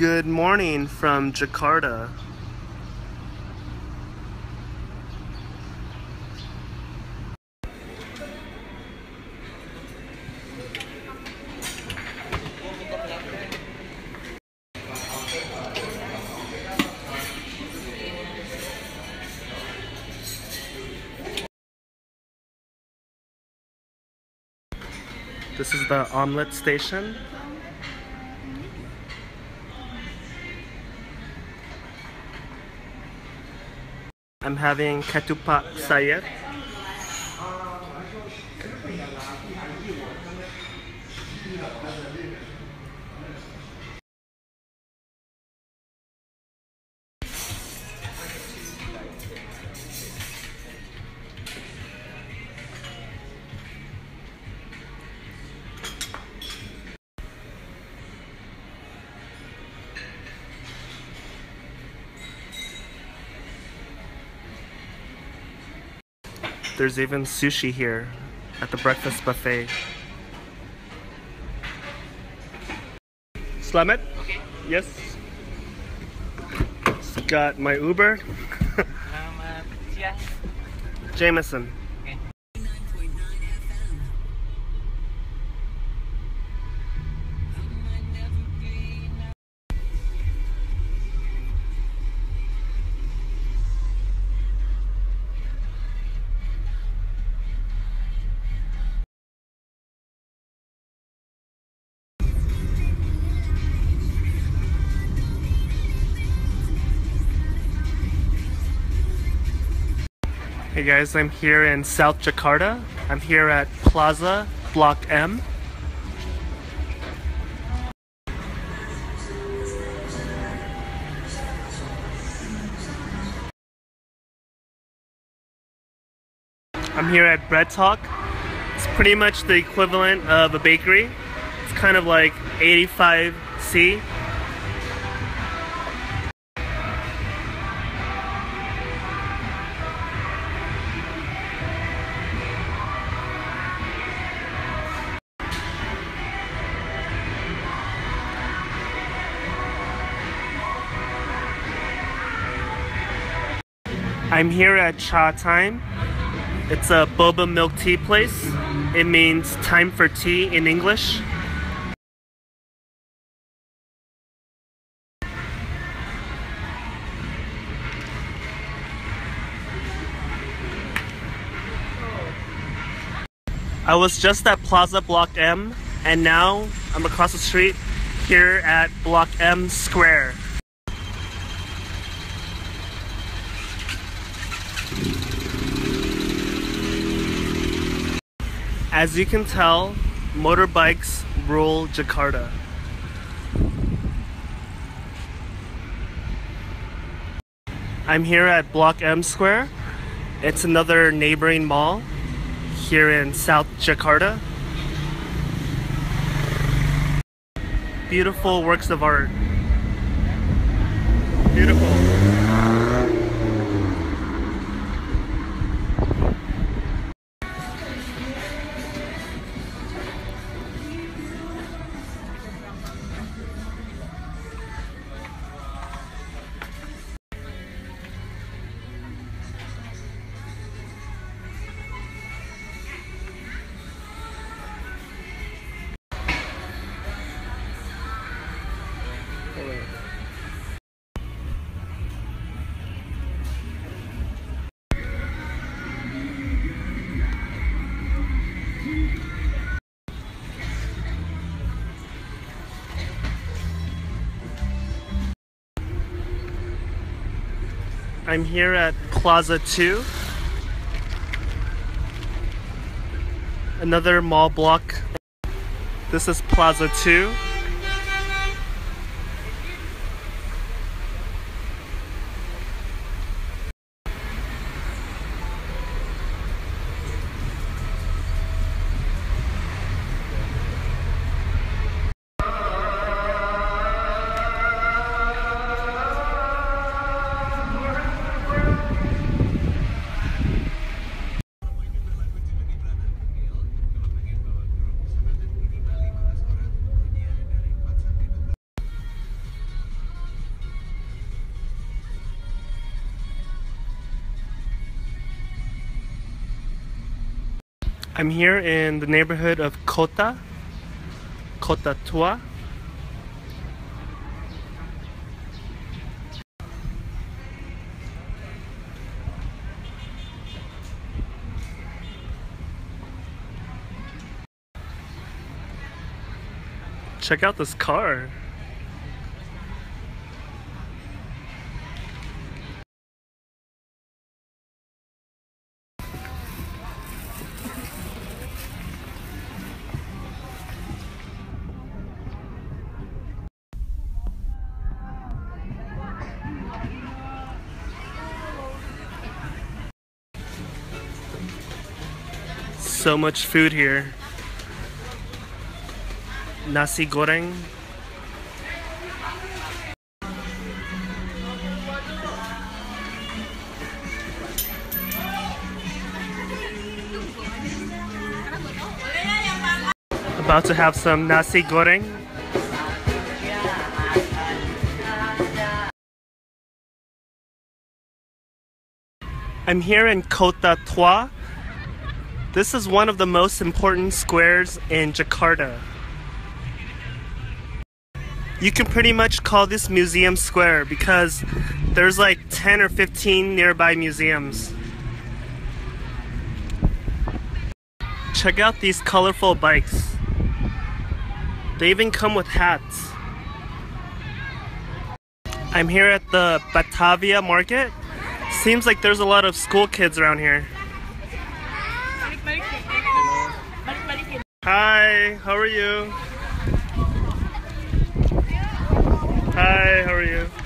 Good morning from Jakarta. This is the omelet station. I'm having ketupat sayur. There's even sushi here at the breakfast buffet. Slamet? Okay. Yes. Got my Uber. Selamat siang. Jamison. Hey guys, I'm here in South Jakarta. I'm here at Plaza Block M. I'm here at BreadTalk. It's pretty much the equivalent of a bakery. It's kind of like 85C. I'm here at Chatime. It's a boba milk tea place. It means time for tea in English. I was just at Plaza Block M, and now I'm across the street here at Block M Square. As you can tell, motorbikes rule Jakarta. I'm here at Block M Square. It's another neighboring mall here in South Jakarta. Beautiful works of art. Beautiful. I'm here at Plaza 2. Another mall block. This is Plaza 2. I'm here in the neighborhood of Kota, Kota Tua. Check out this car. So much food here. Nasi goreng. About to have some nasi goreng. I'm here in Kota Tua. This is one of the most important squares in Jakarta. You can pretty much call this museum square because there's like 10 or 15 nearby museums. Check out these colorful bikes. They even come with hats. I'm here at the Batavia market. Seems like there's a lot of school kids around here. Hi, how are you? Hi, how are you?